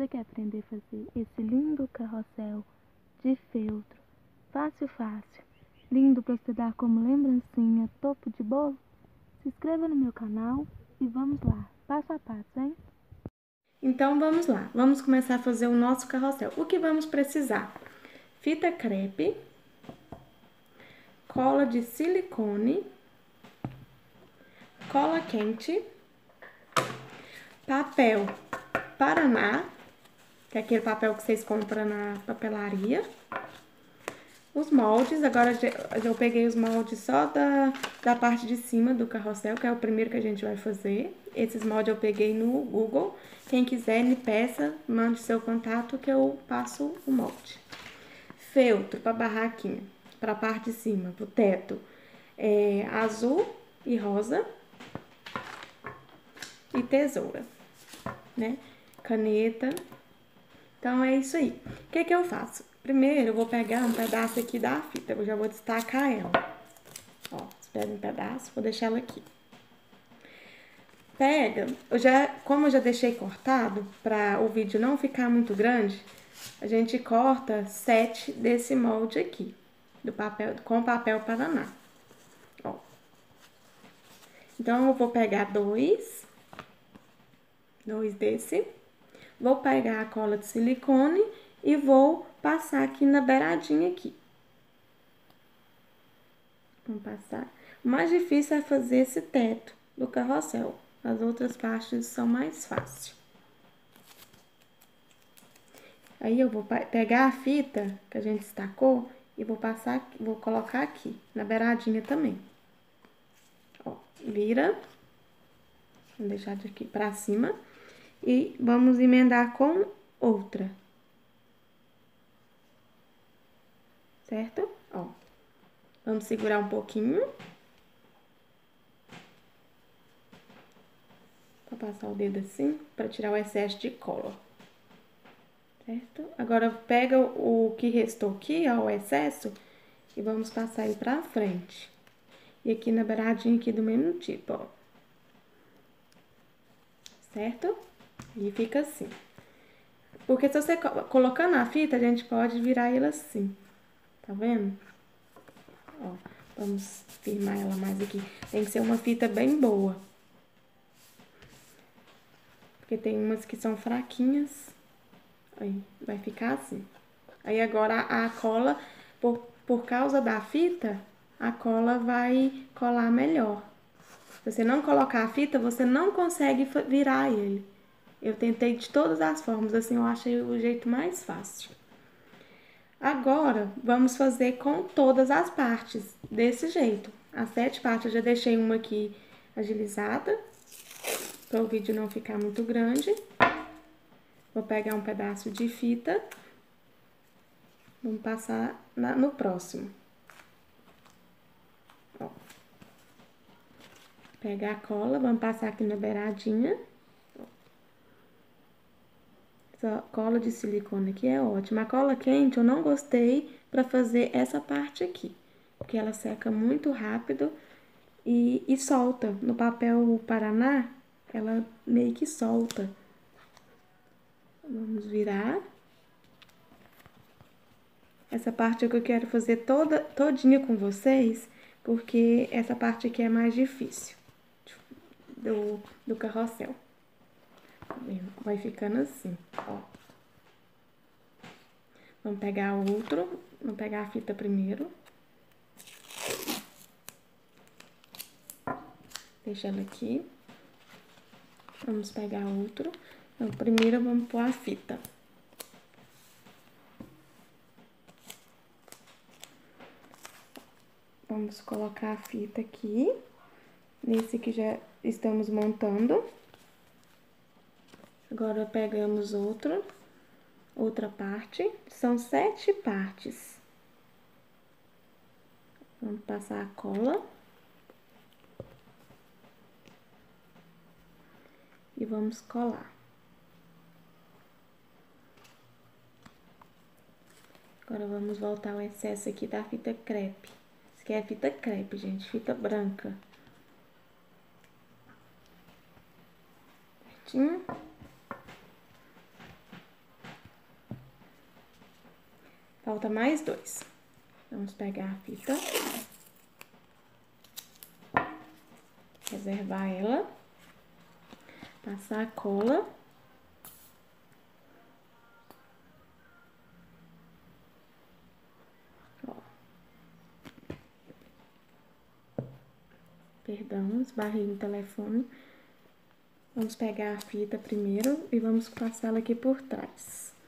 Você quer aprender a fazer esse lindo carrossel de feltro? Fácil, fácil. Lindo para você dar como lembrancinha topo de bolo? Se inscreva no meu canal e vamos lá, passo a passo, hein? Então vamos lá, vamos começar a fazer o nosso carrossel. O que vamos precisar? Fita crepe, cola de silicone, cola quente, papel Paraná, que é aquele papel que vocês compram na papelaria. Os moldes, agora eu peguei os moldes só da, da parte de cima do carrossel, que é o primeiro que a gente vai fazer. Esses moldes eu peguei no Google. Quem quiser, me peça, mande seu contato que eu passo o molde. Feltro para barraquinha, para a parte de cima, pro teto. É, azul e rosa. E tesoura, né? caneta. Então, é isso aí. O que que eu faço? Primeiro, eu vou pegar um pedaço aqui da fita, eu já vou destacar ela. Ó, espera um pedaço, vou deixar ela aqui. Pega, eu já, como eu já deixei cortado, para o vídeo não ficar muito grande, a gente corta sete desse molde aqui, do papel, com papel Paraná. Ó. Então, eu vou pegar dois, dois desse. Vou pegar a cola de silicone e vou passar aqui na beiradinha aqui. Vamos passar. O mais difícil é fazer esse teto do carrossel. As outras partes são mais fáceis. Aí eu vou pegar a fita que a gente destacou e vou passar, vou colocar aqui, na beiradinha também. Ó, vira. Vou deixar de aqui pra cima e vamos emendar com outra. Certo? Ó. Vamos segurar um pouquinho. Vou passar o dedo assim, para tirar o excesso de cola. Certo? Agora, pega o que restou aqui, ó, o excesso, e vamos passar ele pra frente. E aqui na beiradinha aqui do mesmo tipo, ó. Certo? E fica assim. Porque se você colocando a fita, a gente pode virar ela assim. Tá vendo? Ó, vamos firmar ela mais aqui. Tem que ser uma fita bem boa. Porque tem umas que são fraquinhas. Aí, vai ficar assim. Aí agora a cola, por, por causa da fita, a cola vai colar melhor. Se você não colocar a fita, você não consegue virar ele. Eu tentei de todas as formas, assim, eu achei o jeito mais fácil. Agora, vamos fazer com todas as partes, desse jeito. As sete partes, eu já deixei uma aqui agilizada, para o vídeo não ficar muito grande. Vou pegar um pedaço de fita, vamos passar na, no próximo. Ó. Pegar a cola, vamos passar aqui na beiradinha. Essa cola de silicone aqui é ótima. A cola quente eu não gostei para fazer essa parte aqui, porque ela seca muito rápido e, e solta. No papel Paraná, ela meio que solta. Vamos virar. Essa parte é que eu quero fazer toda, todinha com vocês, porque essa parte aqui é mais difícil do, do carrossel. Vai ficando assim, ó. Vamos pegar outro, vamos pegar a fita primeiro. Deixa ela aqui. Vamos pegar outro. Então, primeiro vamos pôr a fita. Vamos colocar a fita aqui, nesse que já estamos montando. Agora, pegamos outro, outra parte. São sete partes. Vamos passar a cola. E vamos colar. Agora, vamos voltar o excesso aqui da fita crepe. Isso aqui é fita crepe, gente, fita branca. Certinho? Falta mais dois. Vamos pegar a fita. Reservar ela. Passar a cola. Ó. Perdão, esbarrei no telefone. Vamos pegar a fita primeiro e vamos passar ela aqui por trás.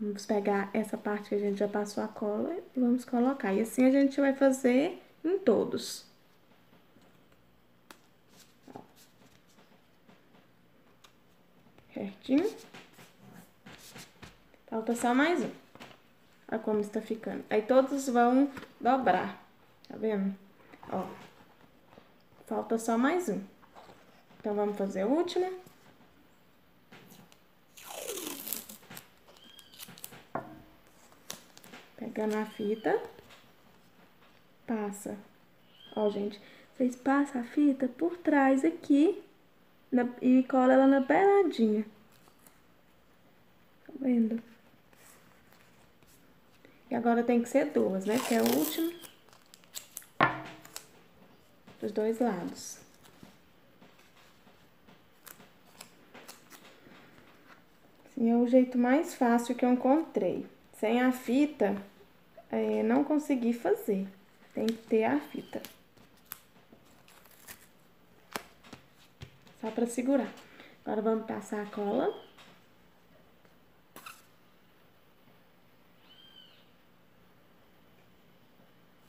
Vamos pegar essa parte que a gente já passou a cola e vamos colocar. E assim a gente vai fazer em todos. Certinho. Falta só mais um. Olha como está ficando. Aí todos vão dobrar, tá vendo? Ó. Falta só mais um. Então, vamos fazer o último. Pegando a fita. Passa. Ó, gente, vocês passam a fita por trás aqui na, e cola ela na beiradinha. Tá vendo? E agora tem que ser duas, né? Que é o último dos dois lados. Assim, é o jeito mais fácil que eu encontrei. Sem a fita, é, não consegui fazer. Tem que ter a fita. Só pra segurar. Agora, vamos passar a cola.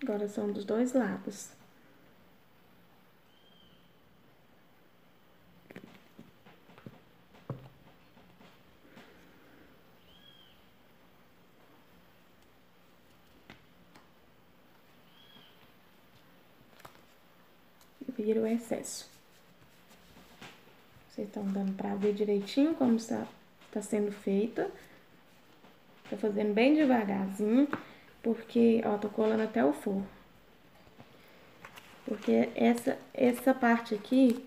Agora, são dos dois lados. Vocês estão dando pra ver direitinho como está, está sendo feita. Tô fazendo bem devagarzinho, porque, ó, tô colando até o forro. Porque essa, essa parte aqui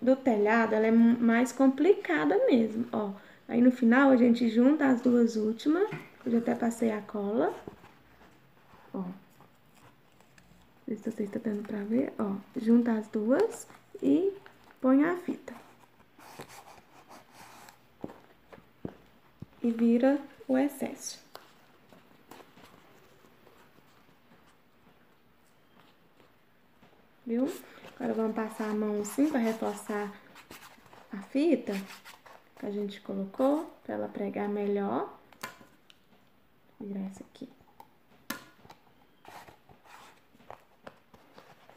do telhado, ela é mais complicada mesmo, ó. Aí no final a gente junta as duas últimas, eu já até passei a cola, ó. Sei se vocês estão dando pra ver, ó. Junta as duas e põe a fita. E vira o excesso. Viu? Agora vamos passar a mão assim para reforçar a fita que a gente colocou, para ela pregar melhor. Vou virar essa aqui.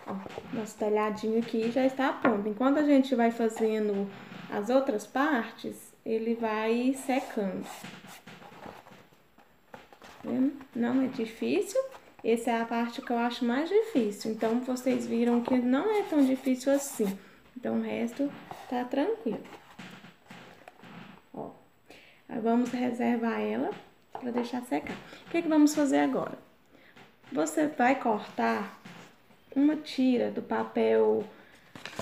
Ó, nosso telhadinho aqui já está pronto. Enquanto a gente vai fazendo as outras partes, ele vai secando. Tá? Não é difícil. Essa é a parte que eu acho mais difícil. Então, vocês viram que não é tão difícil assim. Então, o resto tá tranquilo. Ó, vamos reservar ela para deixar secar. O que, que vamos fazer agora? Você vai cortar uma tira do papel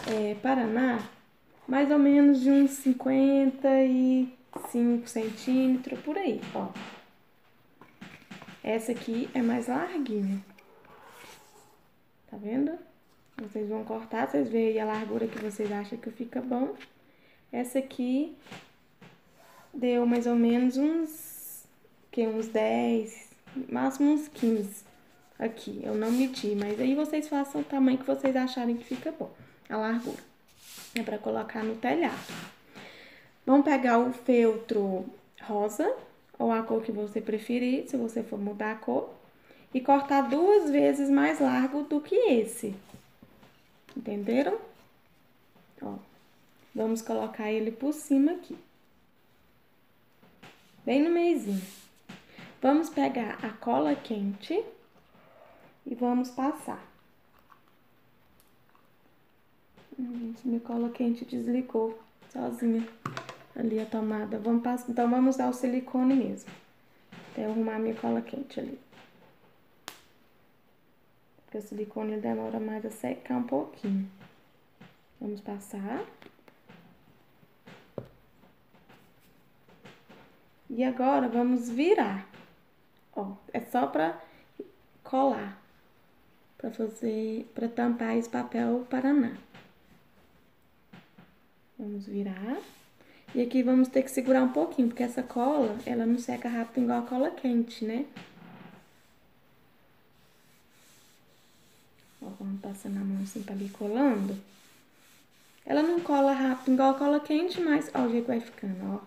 é, Paraná, mais ou menos de uns 55 centímetros, por aí, ó. Essa aqui é mais larguinha. Tá vendo? Vocês vão cortar, vocês veem a largura que vocês acham que fica bom. Essa aqui deu mais ou menos uns, que uns 10, máximo uns 15 aqui. Eu não medi, mas aí vocês façam o tamanho que vocês acharem que fica bom, a largura. É para colocar no telhado. Vamos pegar o feltro rosa, ou a cor que você preferir, se você for mudar a cor, e cortar duas vezes mais largo do que esse. Entenderam? Ó, vamos colocar ele por cima aqui. Bem no meizinho. Vamos pegar a cola quente e vamos passar. Gente, minha cola quente desligou sozinha ali a tomada. Vamos passar, então vamos usar o silicone mesmo. Até arrumar minha cola quente ali. Porque o silicone demora mais a secar um pouquinho. Vamos passar. E agora vamos virar. Ó, é só pra colar. Pra fazer, pra tampar esse papel Paraná. Vamos virar. E aqui vamos ter que segurar um pouquinho, porque essa cola, ela não seca rápido igual a cola quente, né? Ó, vamos passando a mão assim pra ir colando. Ela não cola rápido igual a cola quente, mas... Ó o jeito vai ficando, ó.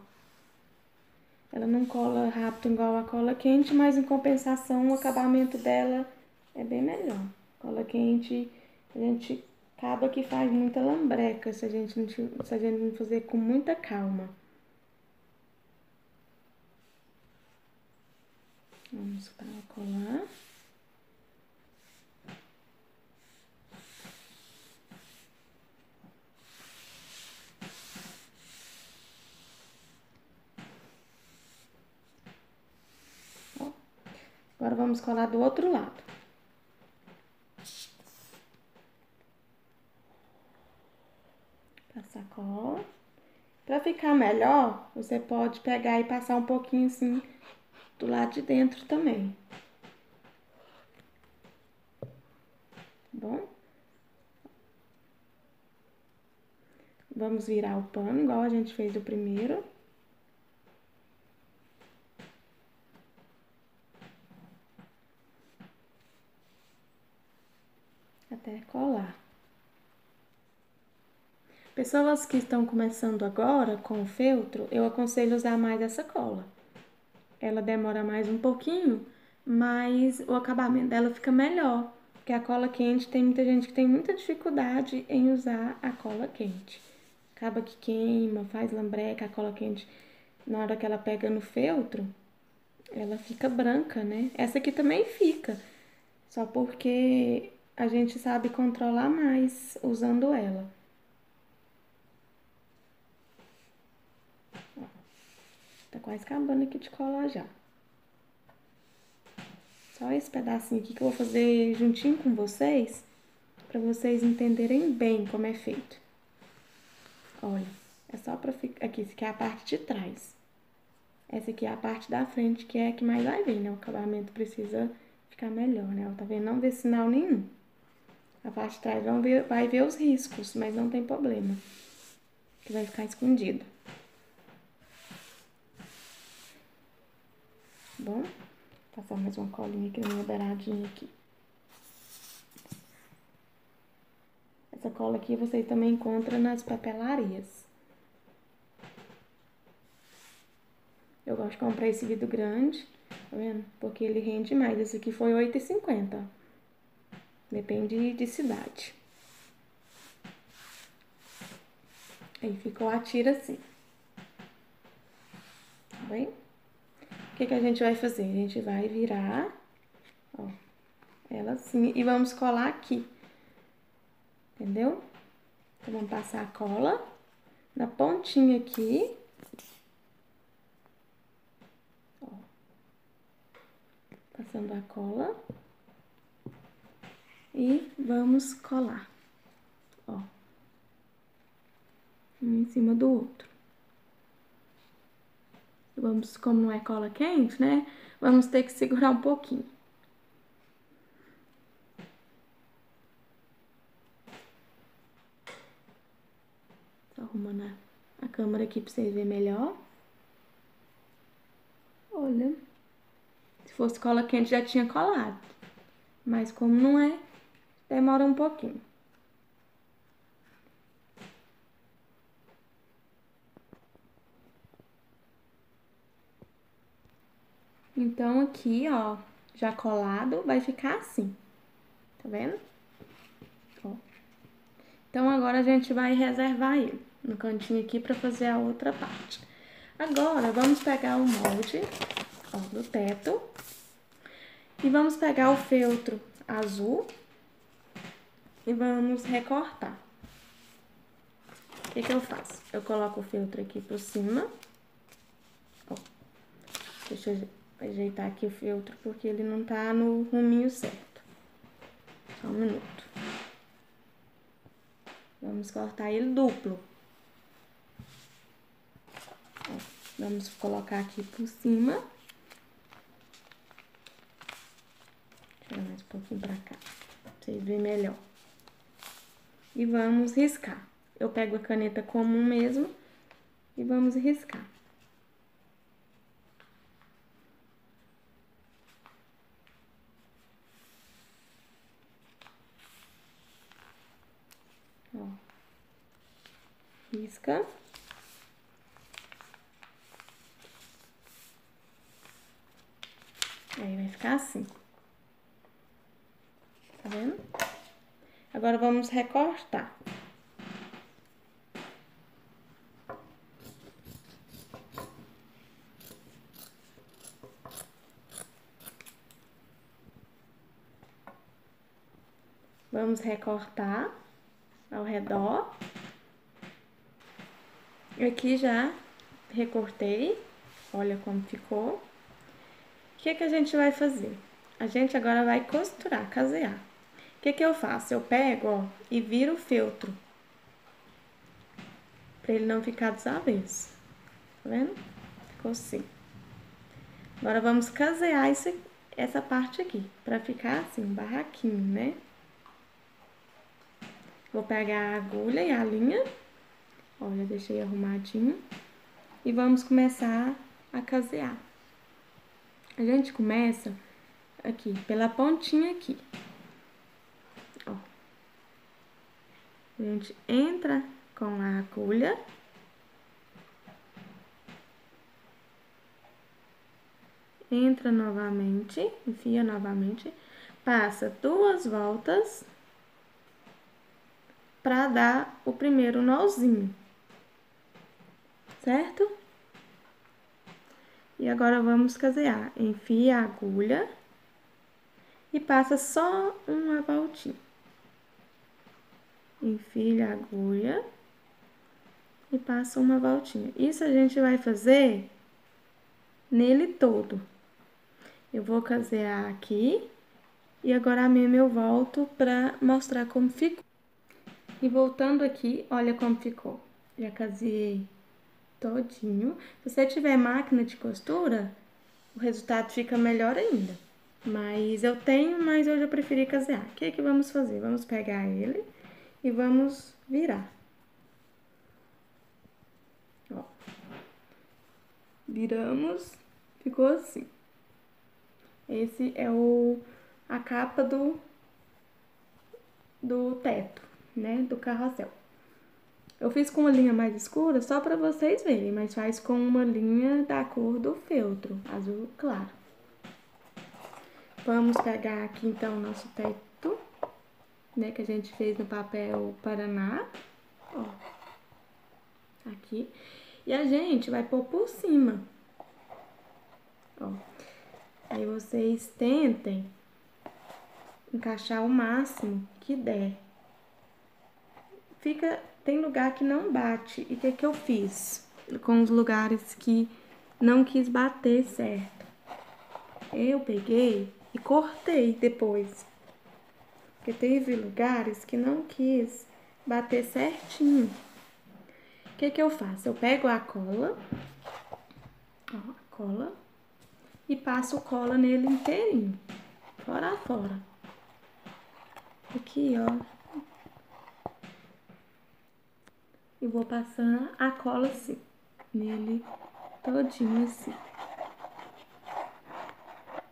Ela não cola rápido igual a cola quente, mas em compensação o acabamento dela é bem melhor. Cola quente, a gente acaba que faz muita lambreca se a gente não, se a gente não fazer com muita calma. Vamos para colar. Agora vamos colar do outro lado. Cola. Pra ficar melhor, você pode pegar e passar um pouquinho assim do lado de dentro também. Tá bom? Vamos virar o pano, igual a gente fez o primeiro. até colar. Pessoas que estão começando agora com o feltro, eu aconselho usar mais essa cola. Ela demora mais um pouquinho, mas o acabamento dela fica melhor. Porque a cola quente tem muita gente que tem muita dificuldade em usar a cola quente. Acaba que queima, faz lambreca, a cola quente, na hora que ela pega no feltro, ela fica branca, né? Essa aqui também fica. Só porque a gente sabe controlar mais usando ela. Tá quase acabando aqui de colar já. Só esse pedacinho aqui que eu vou fazer juntinho com vocês, para vocês entenderem bem como é feito. Olha, é só pra ficar... Aqui, essa aqui é a parte de trás. Essa aqui é a parte da frente, que é a que mais vai ver, né? O acabamento precisa ficar melhor, né? Ó, tá vendo? Não vê sinal nenhum. A parte de trás vai ver os riscos, mas não tem problema. Que vai ficar escondido. Bom, passar mais uma colinha aqui na minha beiradinha aqui. Essa cola aqui você também encontra nas papelarias. Eu gosto de comprar esse vidro grande, tá vendo? Porque ele rende mais. Esse aqui foi R$8,50, Depende de cidade. Aí ficou a tira assim. Tá bem? O que, que a gente vai fazer? A gente vai virar, ó, ela assim, e vamos colar aqui. Entendeu? Então, vamos passar a cola na pontinha aqui. Ó. Passando a cola e vamos colar, ó, um em cima do outro. Vamos, como não é cola quente, né, vamos ter que segurar um pouquinho. Tô arrumando a, câmera aqui pra vocês verem melhor. Olha, se fosse cola quente já tinha colado, mas como não é, demora um pouquinho. Então, aqui, ó, já colado, vai ficar assim. Tá vendo? Ó. Então, agora a gente vai reservar ele no cantinho aqui pra fazer a outra parte. Agora, vamos pegar o molde, ó, do teto. E vamos pegar o feltro azul e vamos recortar. O que, que eu faço? Eu coloco o filtro aqui por cima. Ó, deixa eu ajeitar aqui o filtro porque ele não tá no ruminho certo. Só um minuto. Vamos cortar ele duplo. Vamos colocar aqui por cima. Tirar mais um pouquinho pra cá, pra vocês verem melhor. E vamos riscar. Eu pego a caneta comum mesmo e vamos riscar. Ó. Risca. Aí vai ficar assim. Tá vendo? Agora vamos recortar. Vamos recortar ao redor. Aqui já recortei, olha como ficou. O que que a gente vai fazer? A gente agora vai costurar, casear. O que que eu faço? Eu pego, ó, e viro o feltro. Pra ele não ficar desavesso. Tá vendo? Ficou assim. Agora vamos casear isso, essa parte aqui, pra ficar assim, um barraquinho, né? Vou pegar a agulha e a linha. Olha, deixei arrumadinho. E vamos começar a casear. A gente começa aqui, pela pontinha aqui. Ó. A gente entra com a agulha. Entra novamente, enfia novamente, passa duas voltas para dar o primeiro nozinho, certo? E agora vamos casear. Enfia a agulha e passa só uma voltinha. Enfia a agulha e passa uma voltinha. Isso a gente vai fazer nele todo. Eu vou casear aqui e agora mesmo eu volto para mostrar como ficou. E voltando aqui, olha como ficou. Já casei todinho. Se você tiver máquina de costura, o resultado fica melhor ainda. Mas eu tenho, mas eu já preferi casear. O que é que vamos fazer? Vamos pegar ele e vamos virar. Ó. Viramos, ficou assim. Esse é o a capa do do teto né, do carrossel. Eu fiz com uma linha mais escura só para vocês verem, mas faz com uma linha da cor do feltro, azul claro. Vamos pegar aqui então o nosso teto, né, que a gente fez no papel Paraná, ó, aqui. E a gente vai pôr por cima, ó. Aí vocês tentem encaixar o máximo que der fica tem lugar que não bate. E o que que eu fiz com os lugares que não quis bater certo? Eu peguei e cortei depois. Porque teve lugares que não quis bater certinho. O que que eu faço? Eu pego a cola, ó, a cola, e passo cola nele inteirinho, fora a fora. Aqui, ó, e vou passando a cola assim, nele todinho assim.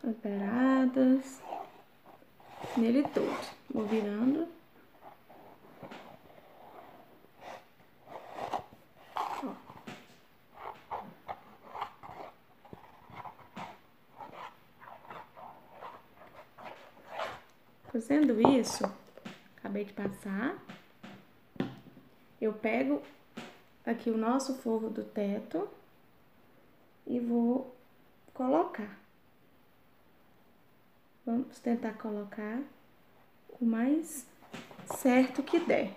As beiradas, nele todo. Vou virando. Fazendo isso, acabei de passar eu pego aqui o nosso forro do teto e vou colocar. Vamos tentar colocar o mais certo que der.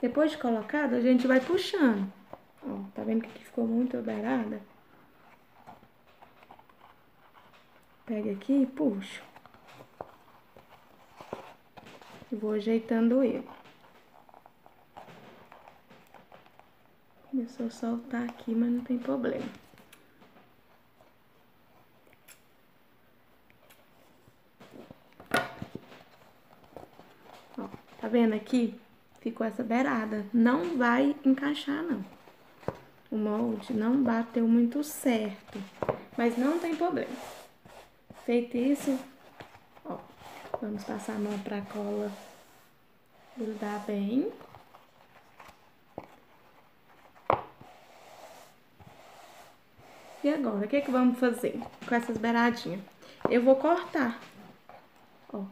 Depois de colocado, a gente vai puxando. Ó, tá vendo que aqui ficou muito beirada? Pega aqui e puxo. E vou ajeitando ele. Começou a soltar aqui, mas não tem problema. Ó, tá vendo aqui? Ficou essa beirada. Não vai encaixar, não. O molde não bateu muito certo, mas não tem problema. Feito isso, ó, vamos passar a mão pra cola grudar bem. E agora, o que, é que vamos fazer com essas beiradinhas? Eu vou cortar, ó.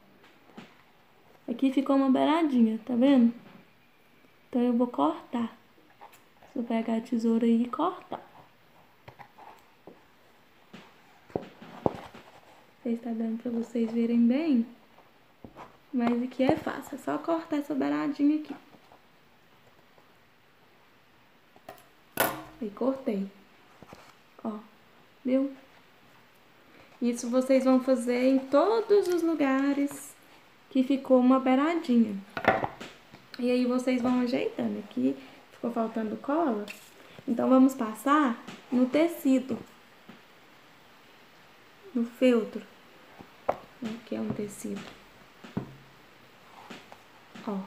Aqui ficou uma beiradinha, tá vendo? Então, eu vou cortar. Vou pegar a tesoura e cortar. Se tá dando pra vocês verem bem. Mas aqui é fácil, é só cortar essa beiradinha aqui. Aí, cortei. Viu? Isso vocês vão fazer em todos os lugares que ficou uma beiradinha. E aí vocês vão ajeitando. Aqui ficou faltando cola. Então, vamos passar no tecido. No feltro. Aqui é um tecido. Ó.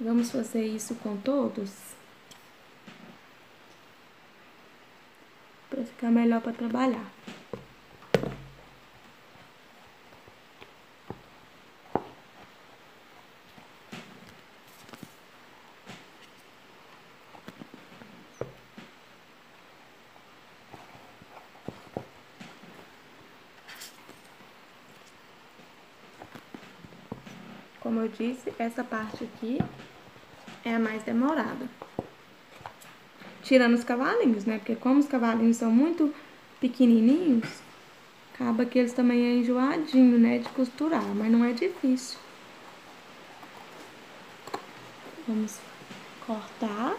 Vamos fazer isso com todos? Para ficar melhor para trabalhar. Como eu disse, essa parte aqui é a mais demorada. Tirando os cavalinhos, né? Porque como os cavalinhos são muito pequenininhos, acaba que eles também é enjoadinho, né? De costurar, mas não é difícil. Vamos cortar.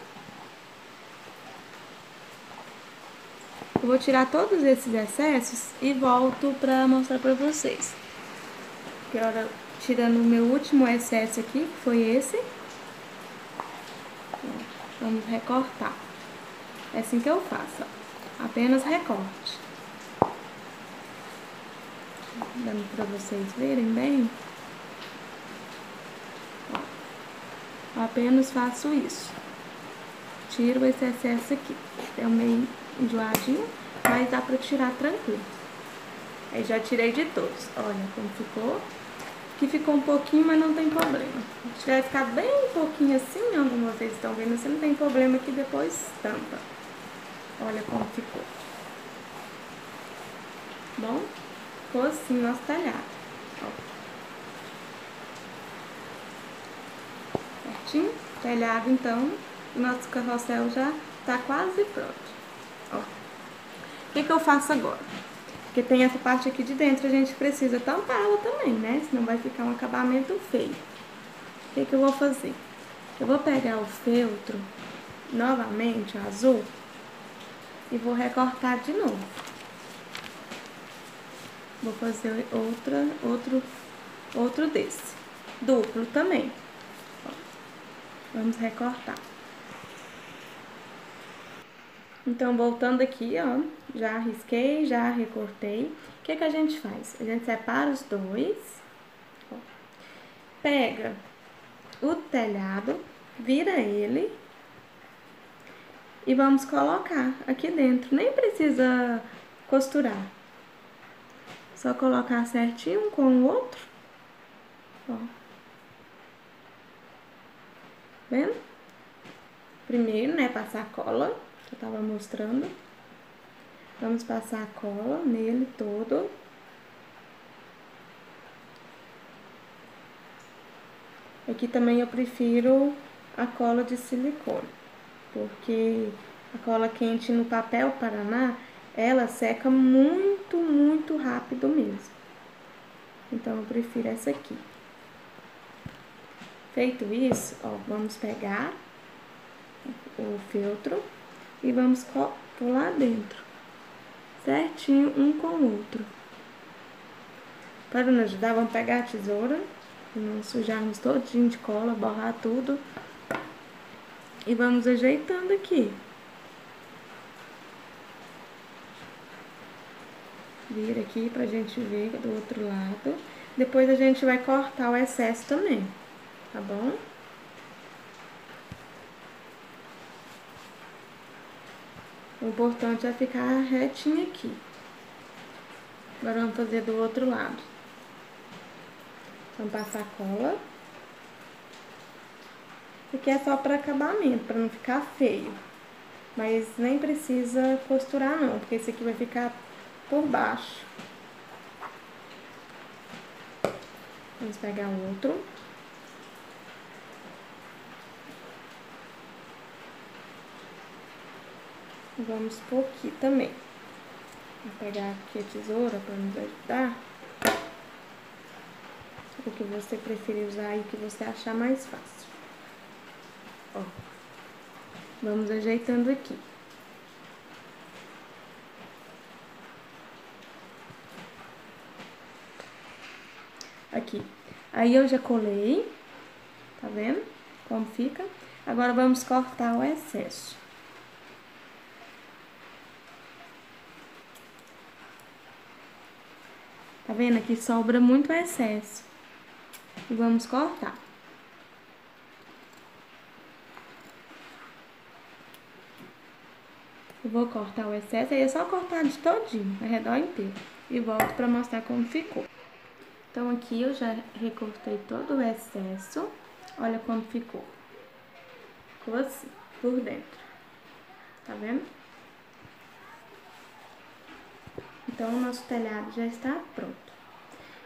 Eu vou tirar todos esses excessos e volto pra mostrar pra vocês. Hora tirando o meu último excesso aqui, que foi esse. Vamos recortar. É assim que eu faço, ó. Apenas recorte. Dando pra vocês verem bem. Ó. Apenas faço isso. Tiro esse excesso aqui. É meio enjoadinho, mas dá pra tirar tranquilo. Aí já tirei de todos. Olha como ficou. Que ficou um pouquinho, mas não tem problema. Se tiver ficado bem pouquinho assim, ó, como vocês estão vendo, você não tem problema que depois tampa. Olha como ficou. Bom, ficou assim nosso talhado. Ó. Certinho? Telhado, então, o nosso carrossel já tá quase pronto. Ó. O que que eu faço agora? Porque tem essa parte aqui de dentro, a gente precisa tampá-la também, né? Senão vai ficar um acabamento feio. O que, que eu vou fazer? Eu vou pegar o feltro, novamente, azul, e vou recortar de novo. Vou fazer outra, outro, outro desse. Duplo também. Vamos recortar. Então, voltando aqui, ó, já risquei, já recortei. O que que a gente faz? A gente separa os dois, ó, pega o telhado, vira ele e vamos colocar aqui dentro. Nem precisa costurar. Só colocar certinho um com o outro. Ó. Vendo? Primeiro, né, passar cola que eu tava mostrando. Vamos passar a cola nele todo. Aqui também eu prefiro a cola de silicone, porque a cola quente no papel Paraná, ela seca muito, muito rápido mesmo. Então, eu prefiro essa aqui. Feito isso, ó, vamos pegar o feltro e vamos colar dentro, certinho um com o outro. Para nos ajudar, vamos pegar a tesoura não sujarmos todinho de cola, borrar tudo. E vamos ajeitando aqui. Vira aqui pra gente ver do outro lado. Depois a gente vai cortar o excesso também, tá bom? O importante é ficar retinho aqui. Agora vamos fazer do outro lado. Vamos passar cola. Isso aqui é só para acabamento, para não ficar feio. Mas nem precisa costurar não, porque esse aqui vai ficar por baixo. Vamos pegar outro. Vamos por aqui também. Vou pegar aqui a tesoura para nos ajudar. O que você preferir usar e o que você achar mais fácil. Ó. Vamos ajeitando aqui. Aqui. Aí eu já colei. Tá vendo? Como fica? Agora vamos cortar o excesso. Tá vendo? Aqui sobra muito excesso. E vamos cortar. Eu vou cortar o excesso, aí é só cortar de todinho, ao redor inteiro. E volto pra mostrar como ficou. Então, aqui eu já recortei todo o excesso. Olha como ficou. Ficou assim, por dentro. Tá vendo? Então, o nosso telhado já está pronto.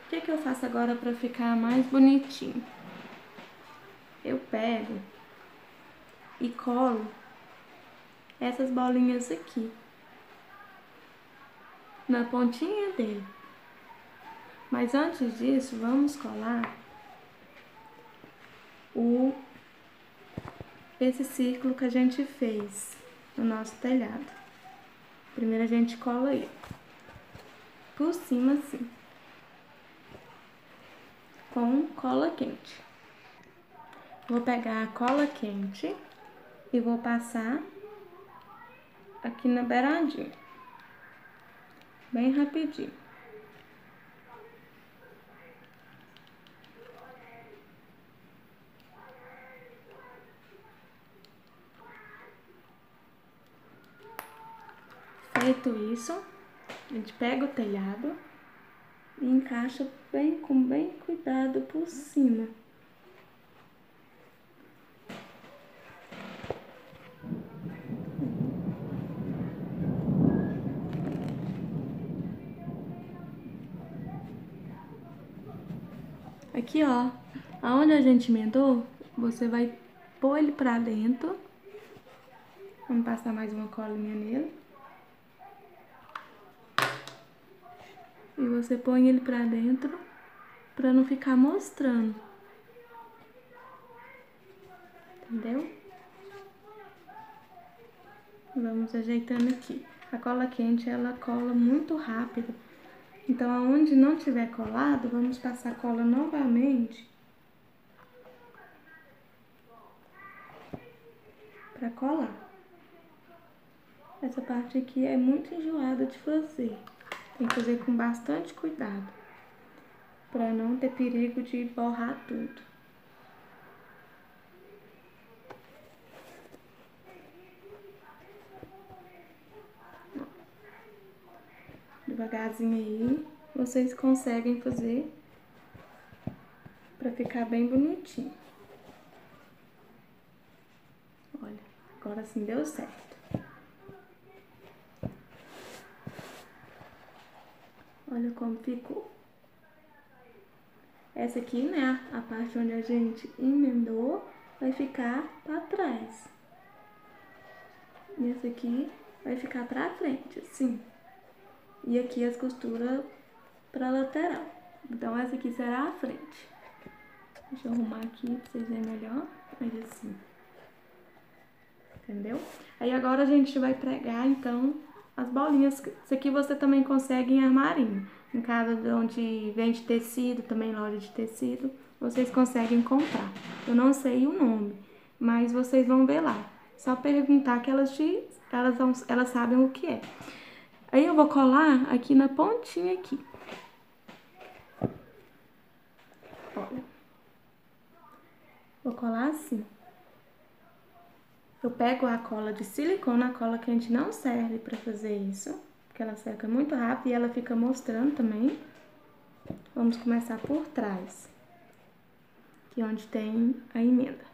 O que, que eu faço agora para ficar mais bonitinho? Eu pego e colo essas bolinhas aqui na pontinha dele. Mas antes disso, vamos colar o esse círculo que a gente fez no nosso telhado. Primeiro a gente cola ele por cima assim, com cola quente. Vou pegar a cola quente e vou passar aqui na beiradinha, bem rapidinho. Feito isso, a gente pega o telhado e encaixa bem com bem cuidado por cima. Aqui, ó, aonde a gente emendou, você vai pôr ele pra dentro. Vamos passar mais uma colinha nele. E você põe ele pra dentro pra não ficar mostrando. Entendeu? Vamos ajeitando aqui. A cola quente, ela cola muito rápido. Então, aonde não tiver colado, vamos passar cola novamente. Pra colar. Essa parte aqui é muito enjoada de fazer. Tem que fazer com bastante cuidado, para não ter perigo de borrar tudo. Devagarzinho aí, vocês conseguem fazer para ficar bem bonitinho. Olha, agora sim deu certo. Olha como ficou. Essa aqui, né, a parte onde a gente emendou, vai ficar para trás. E essa aqui vai ficar pra frente, assim. E aqui as costuras pra lateral. Então, essa aqui será a frente. Deixa eu arrumar aqui pra vocês verem melhor. Aí assim. Entendeu? Aí agora a gente vai pregar, então, as bolinhas. Isso aqui você também consegue em armarinho. Em casa onde vende tecido, também loja de tecido, vocês conseguem comprar. Eu não sei o nome, mas vocês vão ver lá. Só perguntar que elas, te, elas, vão, elas sabem o que é. Aí eu vou colar aqui na pontinha aqui. Olha. Vou colar assim. Eu pego a cola de silicone, a cola quente não serve para fazer isso, porque ela seca muito rápido e ela fica mostrando também. Vamos começar por trás, que é onde tem a emenda.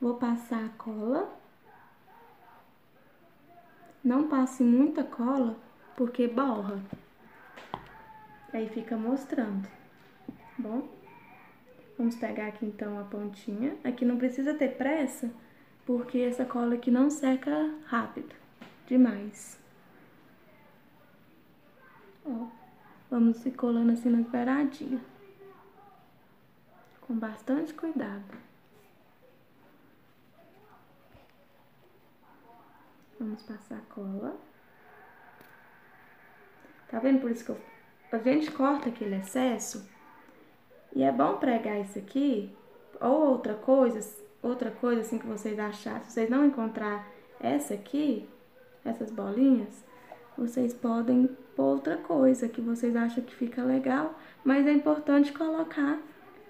Vou passar a cola. Não passe muita cola, porque borra. Aí fica mostrando, tá bom? Vamos pegar aqui então a pontinha. Aqui não precisa ter pressa, porque essa cola aqui não seca rápido demais. Ó, vamos se colando assim nas beiradinhas. Com bastante cuidado. Vamos passar a cola. Tá vendo por isso que eu... a gente corta aquele excesso e é bom pregar isso aqui, ou outra coisa, outra coisa assim que vocês acharem, se vocês não encontrar essa aqui, essas bolinhas, vocês podem pôr outra coisa que vocês acham que fica legal, mas é importante colocar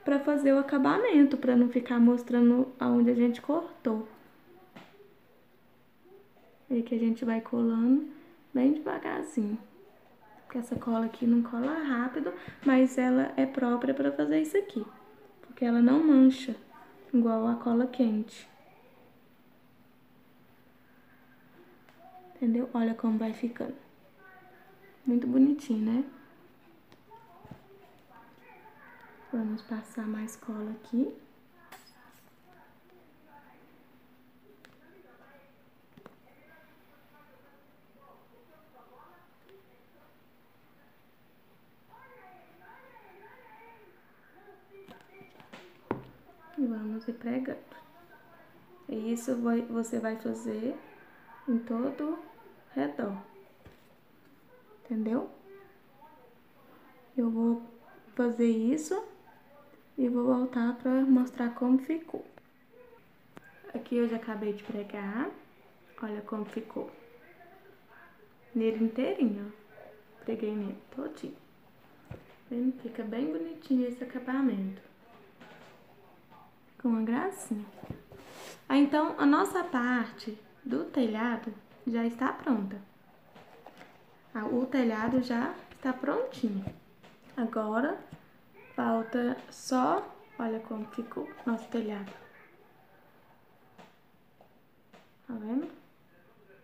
para fazer o acabamento, para não ficar mostrando aonde a gente cortou. E que a gente vai colando bem devagarzinho. Porque essa cola aqui não cola rápido, mas ela é própria para fazer isso aqui. Porque ela não mancha, igual a cola quente. Entendeu? Olha como vai ficando. Muito bonitinho, né? Vamos passar mais cola aqui. Ir pregando. E isso vai, você vai fazer em todo redor. Entendeu? Eu vou fazer isso e vou voltar para mostrar como ficou. Aqui eu já acabei de pregar. Olha como ficou. Nele inteirinho, ó. Preguei nele todinho. Fica bem bonitinho esse acabamento com uma gracinha. Aí, então, a nossa parte do telhado já está pronta. Ah, o telhado já está prontinho. Agora, falta só... Olha como ficou nosso telhado. Tá vendo?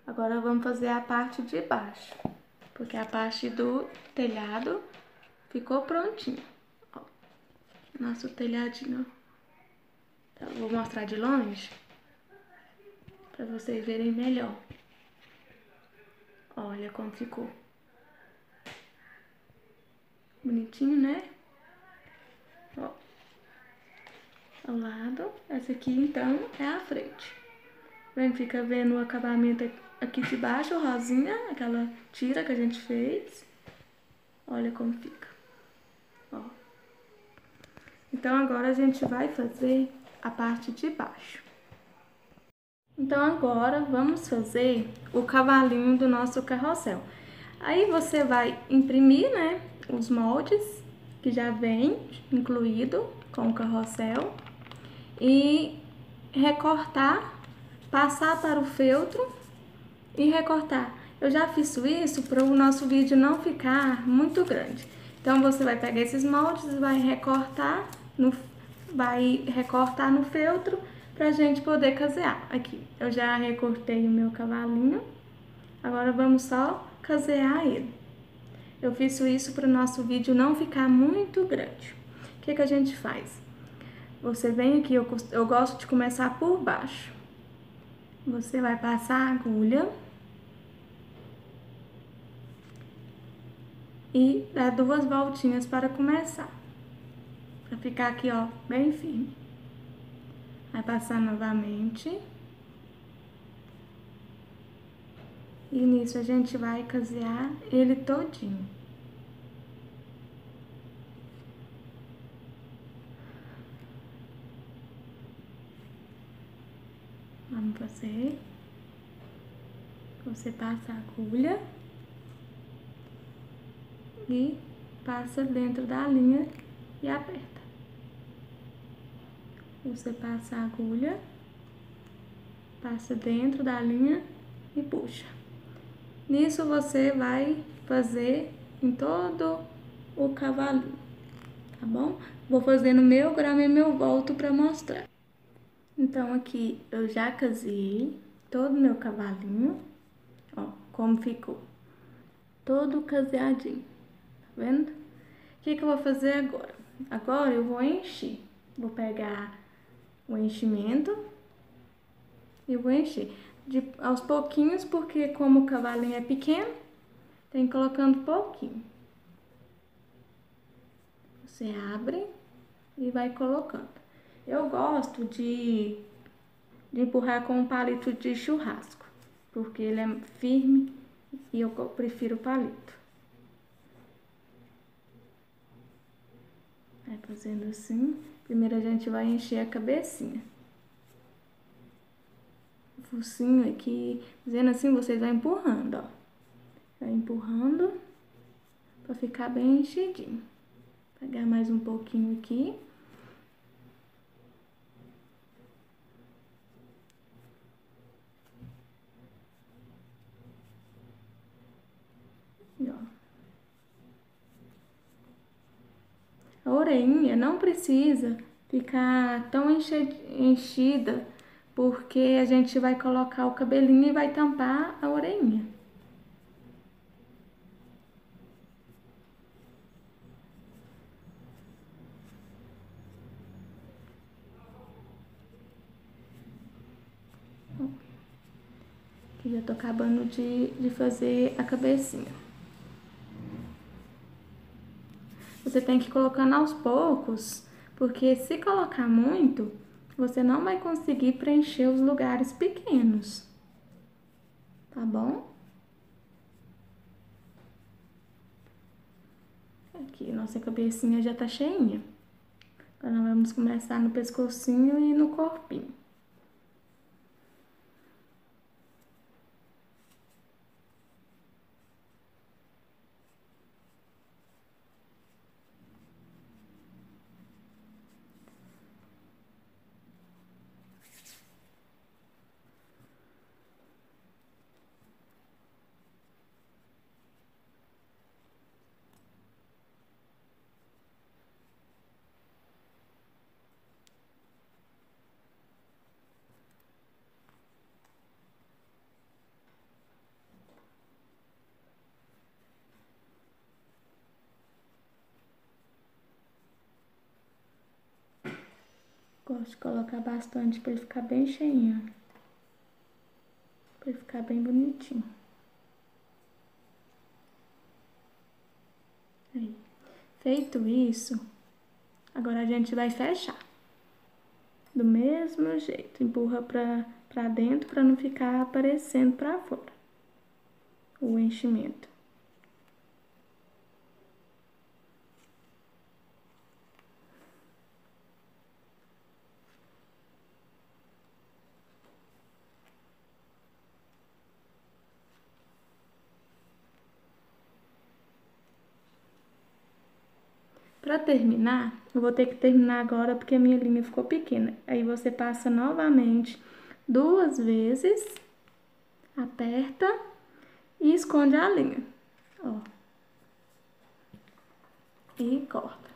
Agora, vamos fazer a parte de baixo. Porque a parte do telhado ficou prontinho. Ó, nosso telhadinho, Então, vou mostrar de longe para vocês verem melhor. Olha como ficou. Bonitinho, né? Ó. Ao lado. Essa aqui, então, é a frente. Vem, fica vendo o acabamento aqui de baixo, rosinha, aquela tira que a gente fez. Olha como fica. Ó. Então, agora a gente vai fazer a parte de baixo. Então agora vamos fazer o cavalinho do nosso carrossel. Aí você vai imprimir, né, os moldes que já vem incluído com o carrossel e recortar, passar para o feltro e recortar. Eu já fiz isso para o nosso vídeo não ficar muito grande. Então você vai pegar esses moldes, vai recortar no vai recortar no feltro pra gente poder casear. Aqui, eu já recortei o meu cavalinho, agora vamos só casear ele. Eu fiz isso para o nosso vídeo não ficar muito grande. O que, que a gente faz? Você vem aqui, eu, eu gosto de começar por baixo. Você vai passar a agulha e dar duas voltinhas para começar. Pra ficar aqui, ó, bem firme. Vai passar novamente. E nisso a gente vai casear ele todinho. Vamos fazer. Você passa a agulha e passa dentro da linha e aperta. Você passa a agulha, passa dentro da linha e puxa. Nisso você vai fazer em todo o cavalinho, tá bom? Vou fazer no meu gramame eu volto para mostrar. Então aqui eu já casei todo o meu cavalinho, ó, como ficou. Todo caseadinho, tá vendo? O que, que eu vou fazer agora? Agora eu vou encher. Vou pegar o enchimento e vou encher. De, aos pouquinhos, porque como o cavalinho é pequeno, tem colocando pouquinho. Você abre e vai colocando. Eu gosto de, de empurrar com um palito de churrasco, porque ele é firme e eu prefiro o palito. Vai fazendo assim. Primeiro a gente vai encher a cabecinha. O focinho aqui, fazendo assim, vocês vão empurrando, ó. Vai empurrando pra ficar bem enchidinho. Pegar mais um pouquinho aqui. A orelhinha não precisa ficar tão enchida, porque a gente vai colocar o cabelinho e vai tampar a orelhinha. Já tô acabando de, de fazer a cabecinha. Você tem que ir colocando aos poucos, porque se colocar muito, você não vai conseguir preencher os lugares pequenos. Tá bom? Aqui, nossa cabecinha já tá cheinha. Agora nós vamos começar no pescocinho e no corpinho. Gosto de colocar bastante para ele ficar bem cheinho. Para ele ficar bem bonitinho. Aí. Feito isso, agora a gente vai fechar. Do mesmo jeito, empurra pra dentro para não ficar aparecendo pra fora o enchimento. Para terminar, eu vou ter que terminar agora porque a minha linha ficou pequena. Aí você passa novamente duas vezes, aperta e esconde a linha. Ó. E corta.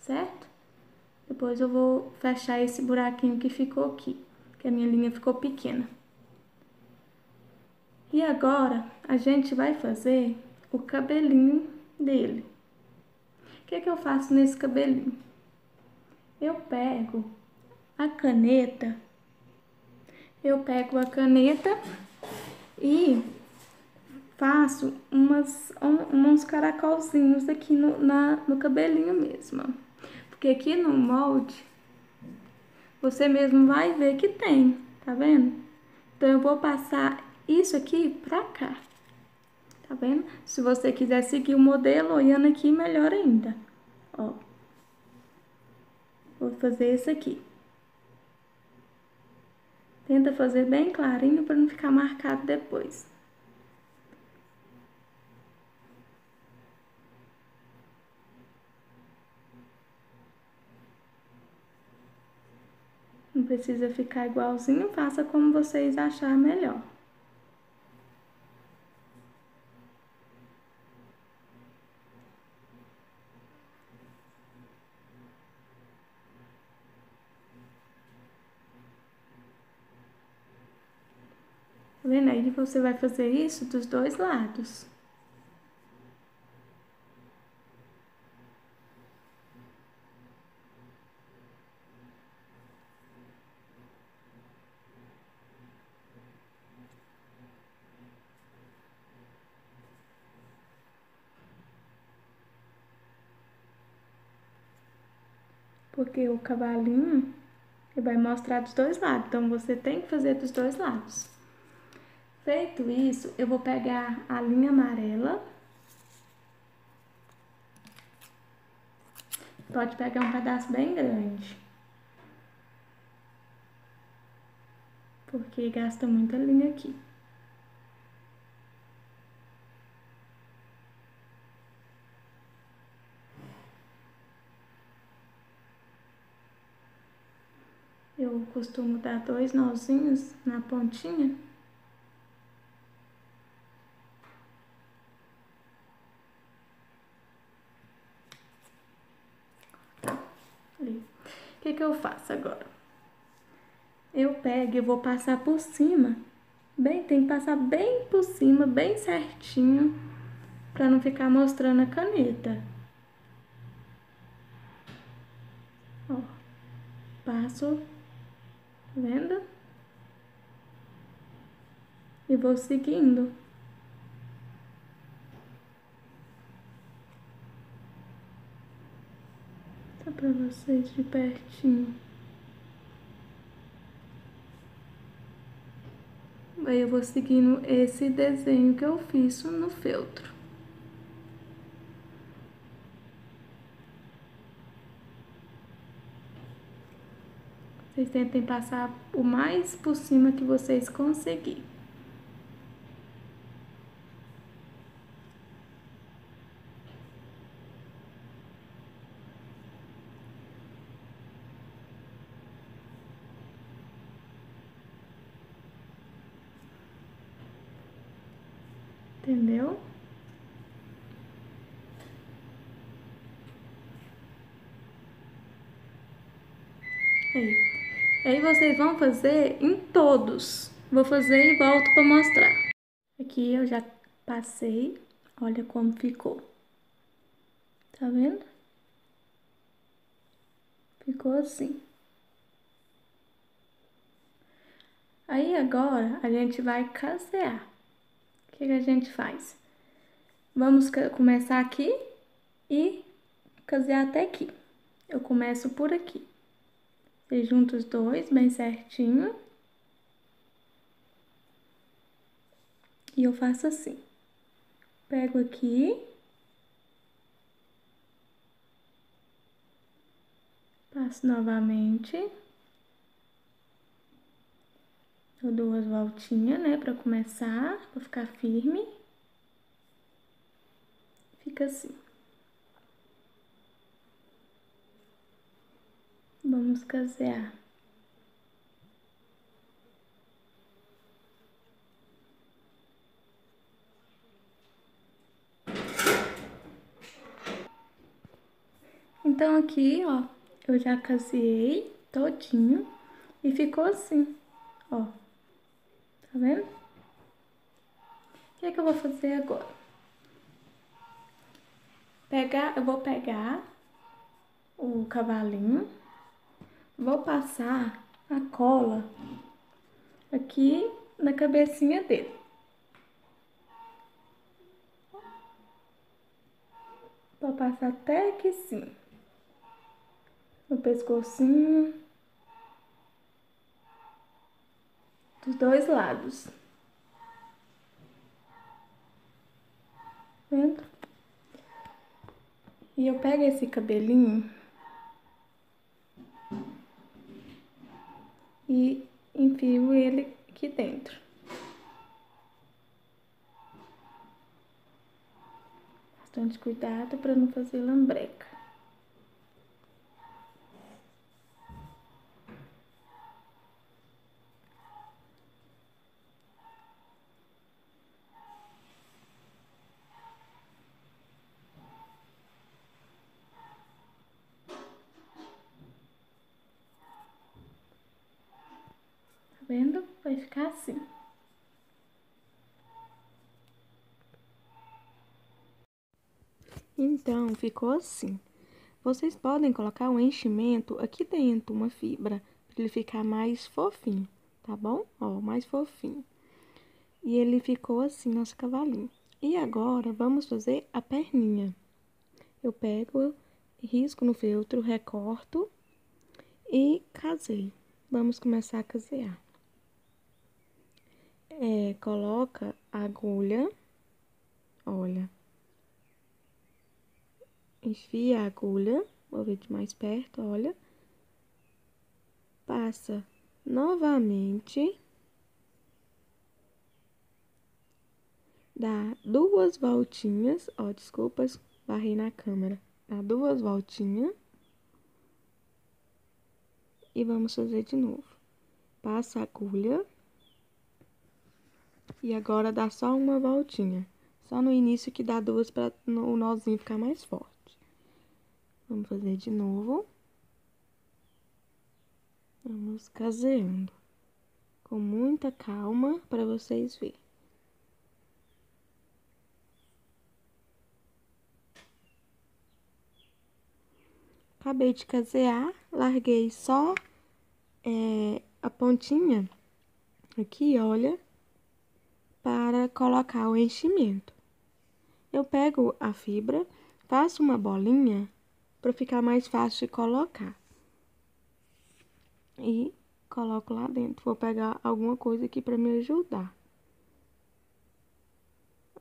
Certo? Depois eu vou fechar esse buraquinho que ficou aqui, que a minha linha ficou pequena. E agora, a gente vai fazer o cabelinho dele que, que eu faço nesse cabelinho? Eu pego a caneta, eu pego a caneta e faço umas, uns caracolzinhos aqui no, na, no cabelinho mesmo. Porque aqui no molde, você mesmo vai ver que tem, tá vendo? Então, eu vou passar isso aqui pra cá. Tá vendo? Se você quiser seguir o modelo olhando aqui, melhor ainda. Ó. Vou fazer esse aqui. Tenta fazer bem clarinho para não ficar marcado depois. Não precisa ficar igualzinho, faça como vocês acharem melhor. Vendo? Aí você vai fazer isso dos dois lados. Porque o cavalinho vai mostrar dos dois lados, então você tem que fazer dos dois lados. Feito isso, eu vou pegar a linha amarela. Pode pegar um pedaço bem grande. Porque gasta muita linha aqui. Eu costumo dar dois nozinhos na pontinha. Ali. O que eu faço agora? Eu pego e vou passar por cima. Bem, tem que passar bem por cima, bem certinho, pra não ficar mostrando a caneta. Ó, passo vendo? E vou seguindo. Pra vocês de pertinho. Aí eu vou seguindo esse desenho que eu fiz no feltro. Vocês tentem passar o mais por cima que vocês conseguirem. Entendeu? Aí. Aí vocês vão fazer em todos. Vou fazer e volto para mostrar. Aqui eu já passei. Olha como ficou. Tá vendo? Ficou assim. Aí agora a gente vai casear. O que, que a gente faz? Vamos começar aqui e casear até aqui. Eu começo por aqui. Você junta os dois bem certinho. E eu faço assim. Pego aqui. Passo novamente. Dou duas voltinhas, né, pra começar, pra ficar firme. Fica assim. Vamos casear. Então aqui, ó, eu já caseei todinho e ficou assim, ó. Tá vendo? O que é que eu vou fazer agora? Pegar, eu vou pegar o cavalinho Vou passar a cola aqui na cabecinha dele. Vou passar até aqui sim. No pescocinho. Dos dois lados. Vendo? E eu pego esse cabelinho enfio ele aqui dentro. Bastante cuidado para não fazer lambreca. vendo? Vai ficar assim. Então, ficou assim. Vocês podem colocar um enchimento aqui dentro, uma fibra, para ele ficar mais fofinho, tá bom? Ó, mais fofinho. E ele ficou assim, nosso cavalinho. E agora, vamos fazer a perninha. Eu pego, risco no feltro, recorto e casei. Vamos começar a casear é, coloca a agulha, olha, enfia a agulha, vou ver de mais perto, olha, passa novamente, dá duas voltinhas, ó, desculpas, barrei na câmera, dá duas voltinhas, e vamos fazer de novo. Passa a agulha, e agora dá só uma voltinha. Só no início que dá duas para o nozinho ficar mais forte. Vamos fazer de novo. Vamos caseando. Com muita calma para vocês verem. Acabei de casear, larguei só é, a pontinha aqui, olha para colocar o enchimento. Eu pego a fibra, faço uma bolinha para ficar mais fácil de colocar. E coloco lá dentro. Vou pegar alguma coisa aqui para me ajudar.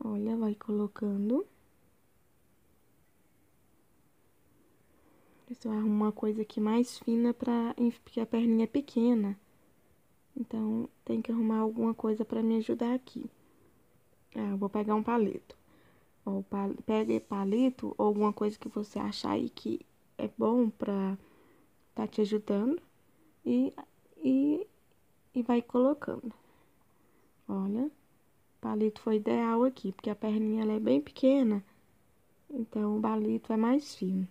Olha, vai colocando. Eu arrumo uma coisa aqui mais fina para porque a perninha é pequena. Então, tem que arrumar alguma coisa para me ajudar aqui. Ah, vou pegar um palito. Ou pal pegue palito ou alguma coisa que você achar aí que é bom pra tá te ajudando. E, e, e vai colocando. Olha, palito foi ideal aqui, porque a perninha ela é bem pequena. Então, o palito é mais fino.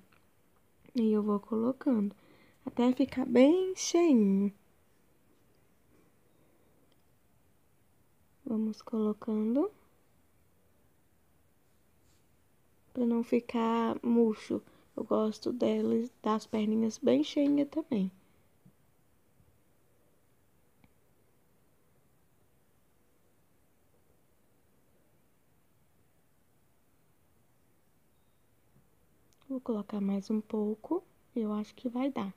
E eu vou colocando até ficar bem cheinho. Vamos colocando. Pra não ficar murcho. Eu gosto delas, das perninhas bem cheinhas também. Vou colocar mais um pouco. Eu acho que vai dar.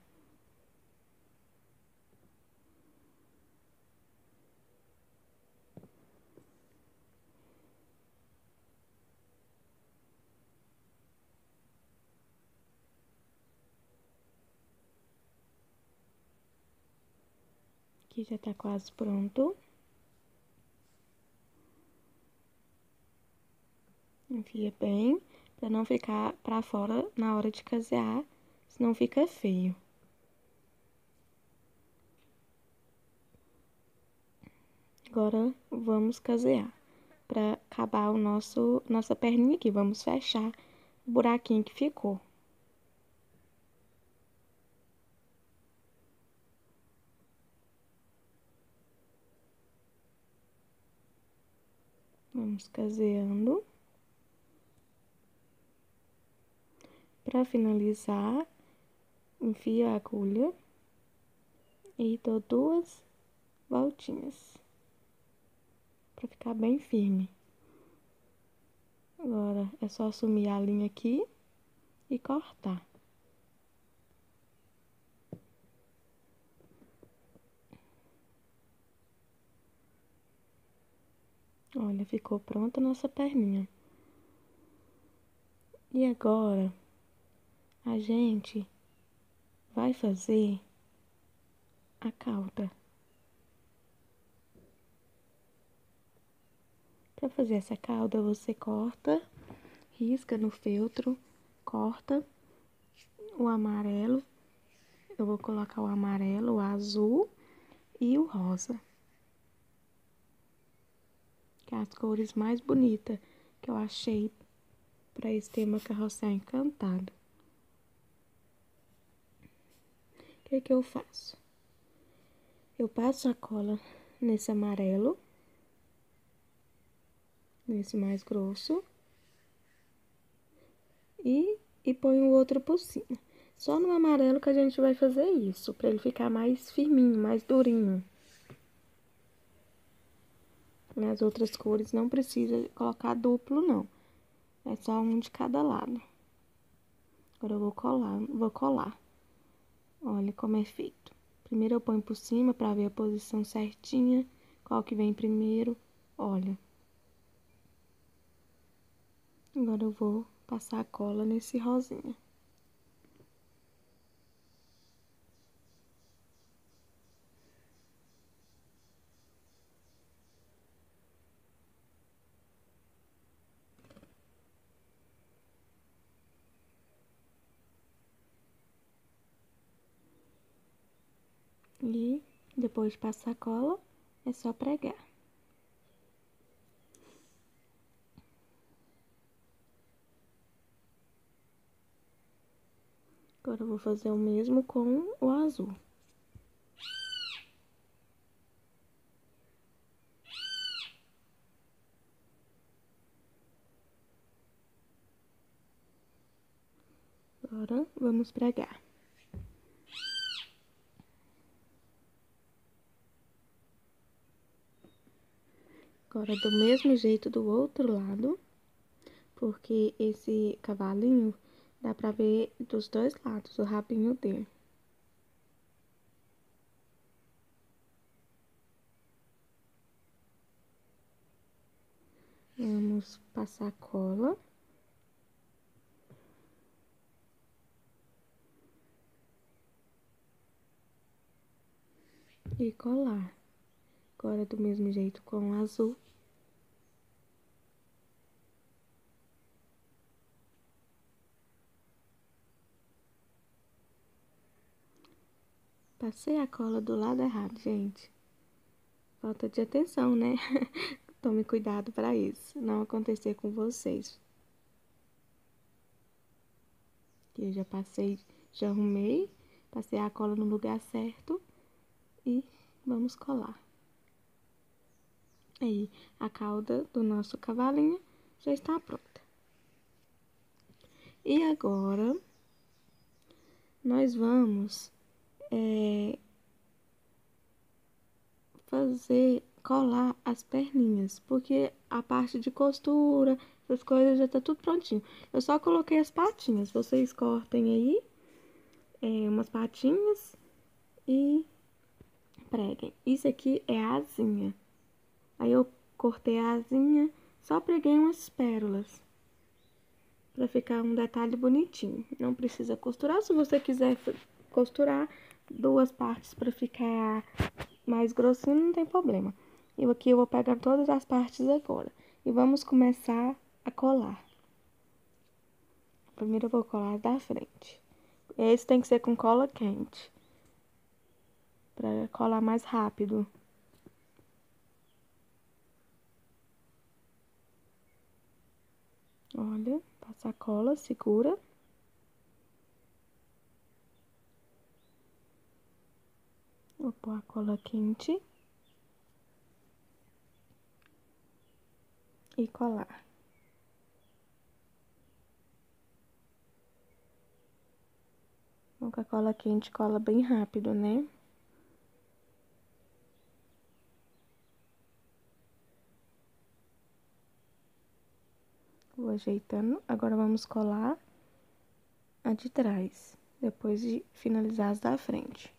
Aqui já tá quase pronto. Enfia bem, pra não ficar pra fora na hora de casear, senão fica feio. Agora, vamos casear. Pra acabar o nosso, nossa perninha aqui, vamos fechar o buraquinho que ficou. Vamos caseando. Para finalizar, enfio a agulha e dou duas voltinhas para ficar bem firme. Agora é só assumir a linha aqui e cortar. Olha, ficou pronta a nossa perninha. E agora, a gente vai fazer a cauda. Para fazer essa cauda, você corta, risca no feltro, corta o amarelo. Eu vou colocar o amarelo, o azul e o rosa. Que é as cores mais bonitas que eu achei para esse tema carrossel encantado. O que, que eu faço? Eu passo a cola nesse amarelo, nesse mais grosso, e, e ponho o outro por cima. Só no amarelo que a gente vai fazer isso, para ele ficar mais firminho, mais durinho. Nas outras cores não precisa colocar duplo, não. É só um de cada lado. Agora eu vou colar, vou colar. Olha como é feito. Primeiro eu ponho por cima para ver a posição certinha, qual que vem primeiro. Olha. Agora eu vou passar a cola nesse rosinha. E depois de passar cola, é só pregar. Agora eu vou fazer o mesmo com o azul. Agora vamos pregar. Agora, do mesmo jeito do outro lado, porque esse cavalinho dá pra ver dos dois lados o rabinho dele. Vamos passar cola. E colar. Agora do mesmo jeito com o azul. Passei a cola do lado errado, gente. Falta de atenção, né? Tome cuidado para isso, não acontecer com vocês. Eu já passei, já arrumei, passei a cola no lugar certo e vamos colar. Aí, a cauda do nosso cavalinho já está pronta. E agora, nós vamos é, fazer colar as perninhas, porque a parte de costura, essas coisas já tá tudo prontinho. Eu só coloquei as patinhas, vocês cortem aí é, umas patinhas e preguem. Isso aqui é a asinha. Aí eu cortei a asinha, só preguei umas pérolas. Pra ficar um detalhe bonitinho. Não precisa costurar, se você quiser costurar duas partes pra ficar mais grossinho, não tem problema. Eu aqui eu vou pegar todas as partes agora. E vamos começar a colar. Primeiro eu vou colar da frente. Esse tem que ser com cola quente. Pra colar mais rápido. Olha, passa a cola, segura. Vou pôr a cola quente. E colar. Com a cola quente cola bem rápido, né? Ajeitando. Agora vamos colar a de trás, depois de finalizar as da frente.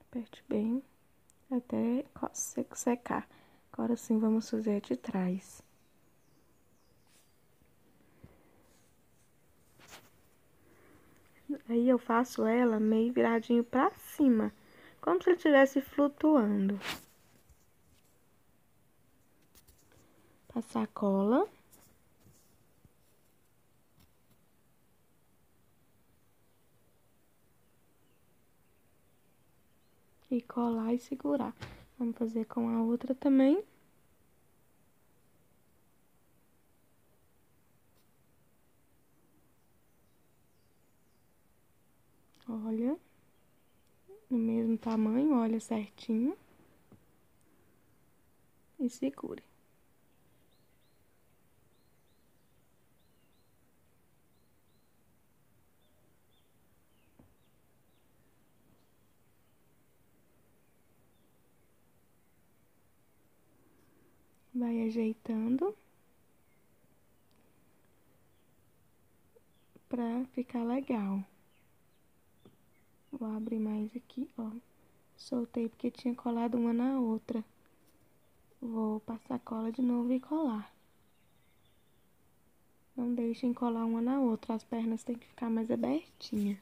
Aperte bem até secar. Agora sim vamos fazer a de trás. Aí eu faço ela meio viradinho pra cima, como se ele estivesse flutuando. Passar cola. E colar e segurar. Vamos fazer com a outra também. Olha, no mesmo tamanho, olha certinho. E segure. Vai ajeitando. Pra ficar legal. Vou abrir mais aqui, ó. Soltei porque tinha colado uma na outra. Vou passar cola de novo e colar. Não deixem colar uma na outra, as pernas têm que ficar mais abertinhas.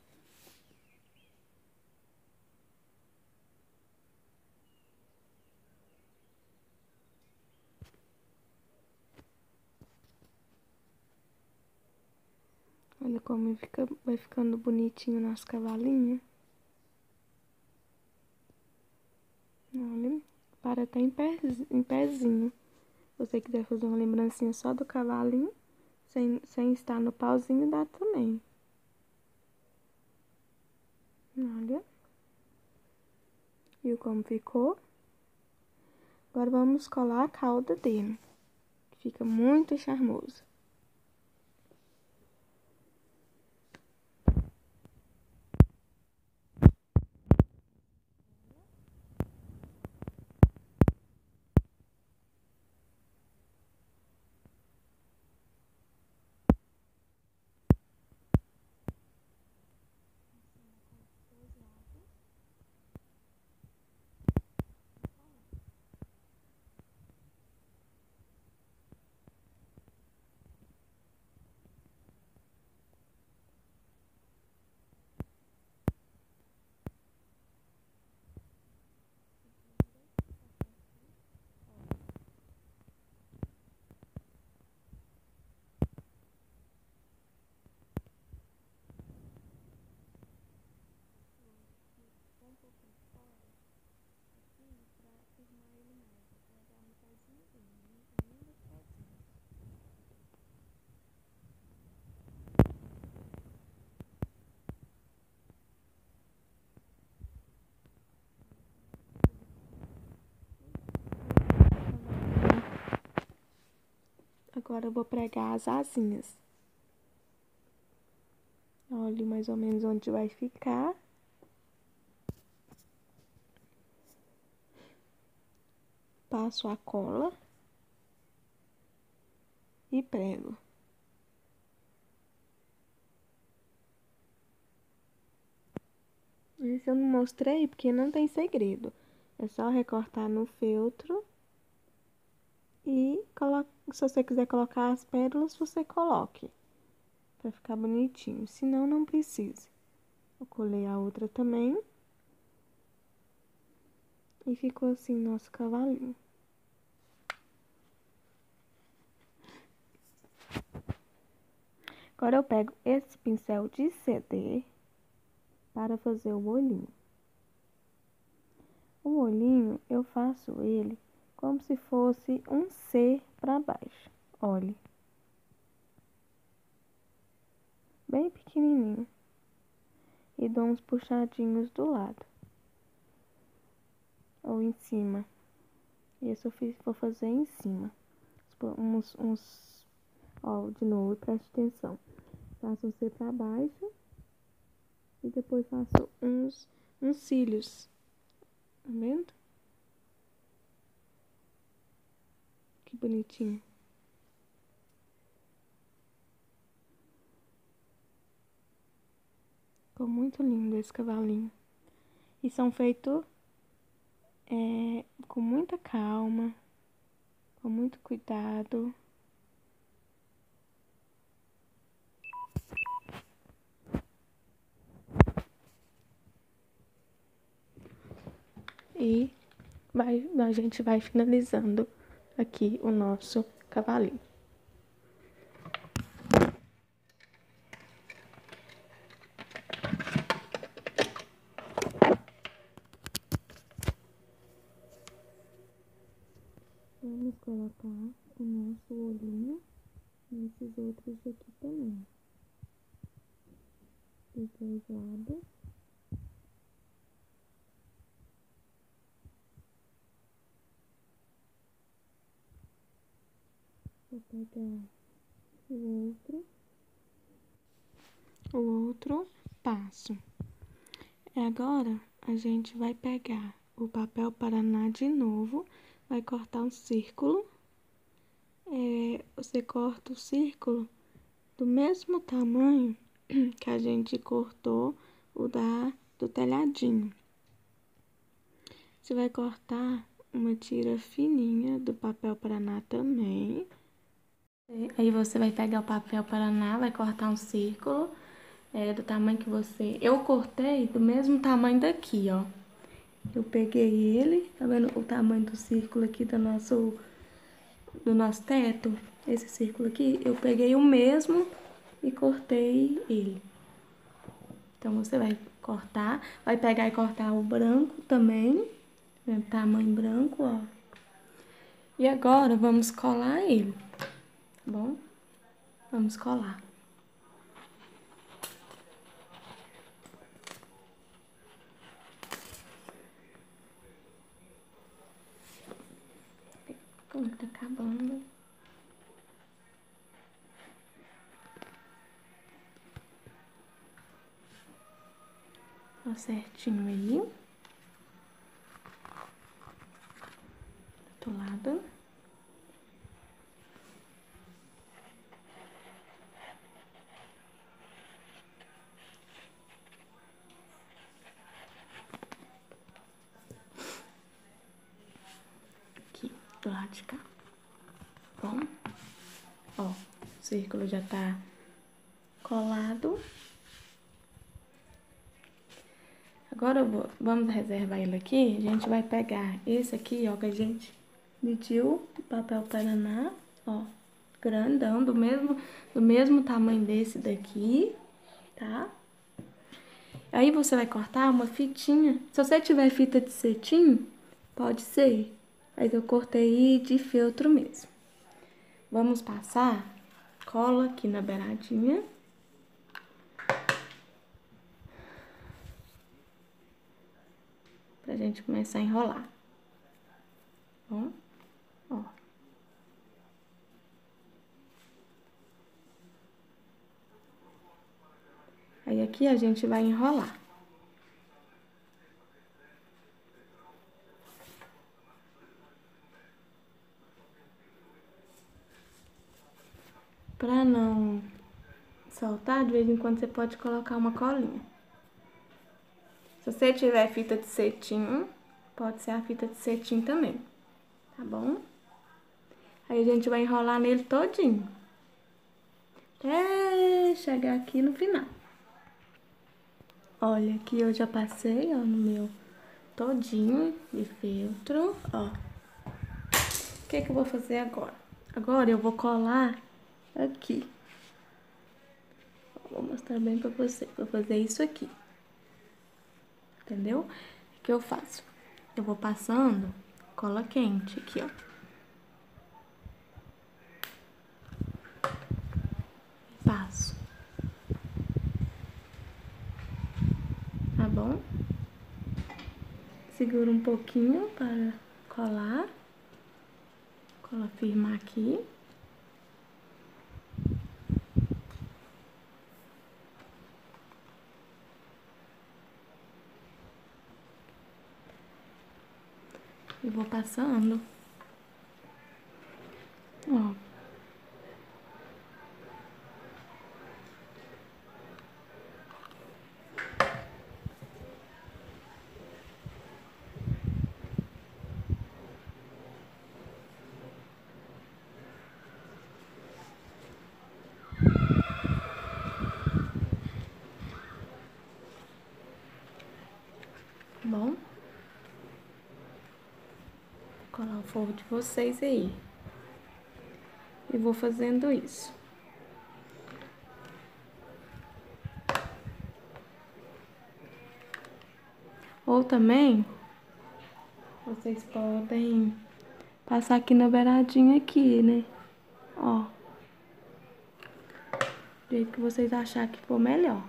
Olha como fica, vai ficando bonitinho nosso cavalinho. Olha, para até em, pé, em pezinho. Se você quiser fazer uma lembrancinha só do cavalinho, sem, sem estar no pauzinho, dá também. Olha. Viu como ficou? Agora vamos colar a cauda dele, que fica muito charmoso. Agora eu vou pregar as asinhas. Olhe mais ou menos onde vai ficar. Passo a cola e prego. Esse eu não mostrei porque não tem segredo. É só recortar no feltro se você quiser colocar as pérolas, você coloque. Pra ficar bonitinho. Se não, não precisa. Eu colei a outra também. E ficou assim nosso cavalinho. Agora eu pego esse pincel de CD para fazer o olhinho. O olhinho eu faço ele como se fosse um C para baixo. Olhe. Bem pequenininho. E dou uns puxadinhos do lado. Ou em cima. Esse eu fiz, vou fazer em cima. Uns, uns, ó, de novo, preste atenção. Faço um C para baixo. E depois faço uns, uns cílios. Tá vendo? que bonitinho. Ficou muito lindo esse cavalinho. E são feitos é, com muita calma, com muito cuidado. E vai, a gente vai finalizando aqui o nosso cavalinho. Vamos colocar o nosso olhinho nesses outros aqui também. Dos dois lados. Vou pegar o outro. O outro passo. Agora, a gente vai pegar o papel Paraná de novo, vai cortar um círculo. É, você corta o círculo do mesmo tamanho que a gente cortou o da do telhadinho. Você vai cortar uma tira fininha do papel Paraná também. Aí você vai pegar o papel Paraná, vai cortar um círculo é, do tamanho que você... Eu cortei do mesmo tamanho daqui, ó. Eu peguei ele, tá vendo o tamanho do círculo aqui do nosso, do nosso teto? Esse círculo aqui, eu peguei o mesmo e cortei ele. Então, você vai cortar, vai pegar e cortar o branco também, né, tamanho branco, ó. E agora, vamos colar ele, bom? Vamos colar. Como tá acabando. Ó, certinho aí. Do outro lado. Aqui, do lado de cá. Bom, ó, o círculo já tá colado. Agora vou, vamos reservar ele aqui. A gente vai pegar esse aqui, ó, que a gente mediu de papel Paraná, ó, grandão, do mesmo, do mesmo tamanho desse daqui, tá? Aí você vai cortar uma fitinha. Se você tiver fita de cetim, pode ser. Mas eu cortei de feltro mesmo. Vamos passar cola aqui na beiradinha. Pra gente começar a enrolar. Ó. Aí aqui a gente vai enrolar. Pra não soltar, de vez em quando você pode colocar uma colinha. Se você tiver fita de cetim, pode ser a fita de cetim também, tá bom? Aí a gente vai enrolar nele todinho. Até chegar aqui no final. Olha, aqui eu já passei, ó, no meu todinho de feltro, ó. O que que eu vou fazer agora? Agora eu vou colar aqui. Vou mostrar bem pra você. Vou fazer isso aqui. Entendeu? O que eu faço? Eu vou passando cola quente aqui, ó. Passo. Tá bom? Segura um pouquinho para colar. Cola firmar aqui. E vou passando. Ó. Bom. Forro de vocês aí. E vou fazendo isso. Ou também, vocês podem passar aqui na beiradinha aqui, né? Ó. Do jeito que vocês acharem que for melhor.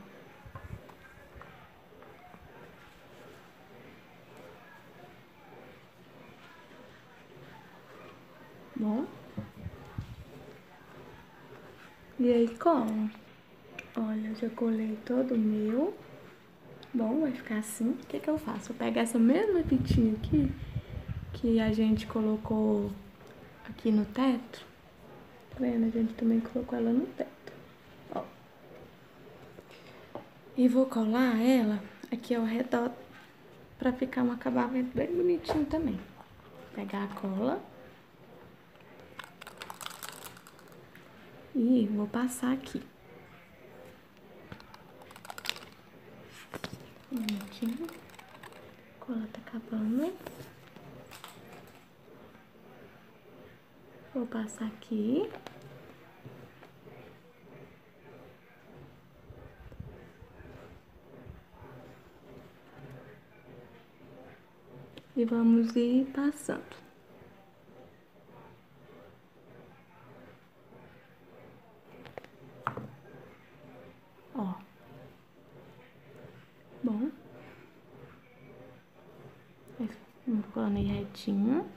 Bom. E aí, como? Olha, já colei todo o meu. Bom, vai ficar assim. O que que eu faço? Eu pego essa mesma fitinha aqui, que a gente colocou aqui no teto. Tá vendo? A gente também colocou ela no teto. Ó. E vou colar ela aqui ao redor pra ficar um acabamento bem bonitinho também. Pegar a cola. E vou passar aqui. bonitinho. A cola tá acabando. Vou passar aqui. E vamos ir passando. Colando retinho.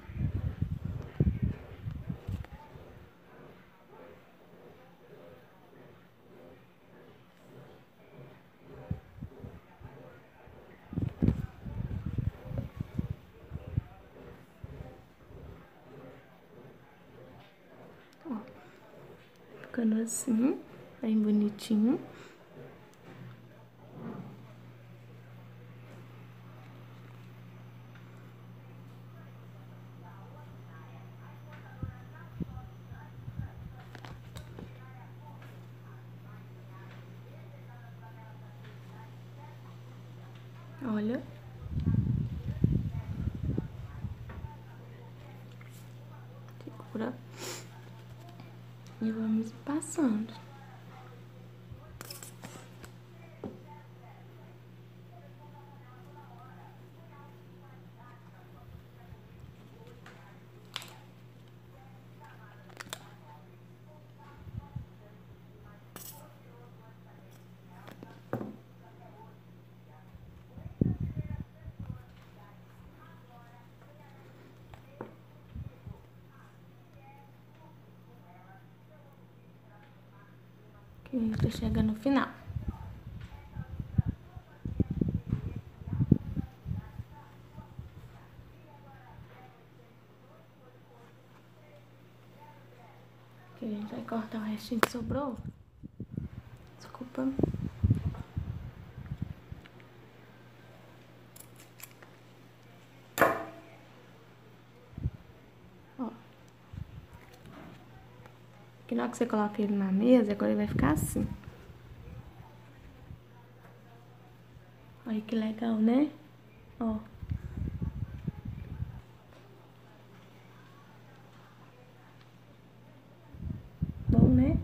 Ó, ficando assim, bem bonitinho. Olha. Segura. E vamos passando. que a gente chega no final. Aqui a gente vai cortar o restinho que sobrou. Desculpa. Que na que você coloca ele na mesa, agora ele vai ficar assim. Olha que legal, né? Ó. Bom, né?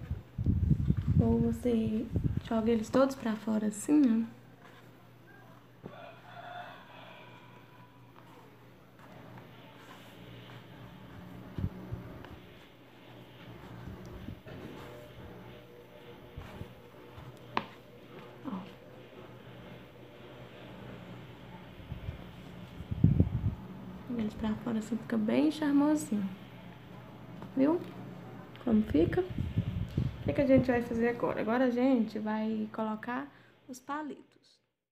Ou você joga eles todos pra fora assim, ó. Fora assim, fica bem charmosinho. Viu? Como fica? O que, que a gente vai fazer agora? Agora a gente vai colocar os palitos.